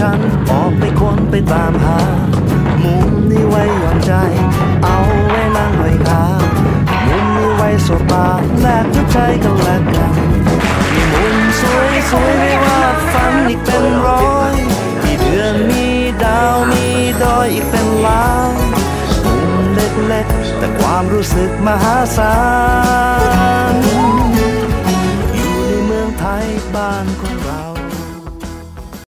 ฉัน ออกไปค้นไปตามหา มุมนี้ไว้ยอมใจ เอาไว้นั่งห้อยขามุมนี้ไว้สบตาแลกทุกใจกันแลกกันมีมุมสวยสวยไม่ว่าฝันอีกเป็นร้อยมีเดือนมีดาวมีดอยอีกเป็นล้านมุมเล็กๆ แต่ความรู้สึกมหาศาลอยู่ในเมืองไทยบ้านของเรา